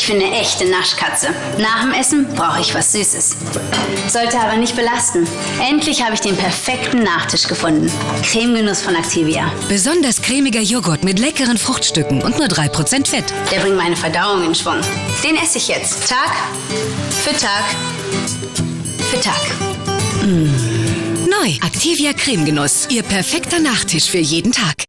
Ich bin eine echte Naschkatze. Nach dem Essen brauche ich was Süßes. Sollte aber nicht belasten. Endlich habe ich den perfekten Nachtisch gefunden. Cremegenuss von Activia. Besonders cremiger Joghurt mit leckeren Fruchtstücken und nur 3% Fett. Der bringt meine Verdauung in Schwung. Den esse ich jetzt. Tag für Tag für Tag. Hm. Neu, Activia Cremegenuss. Ihr perfekter Nachtisch für jeden Tag.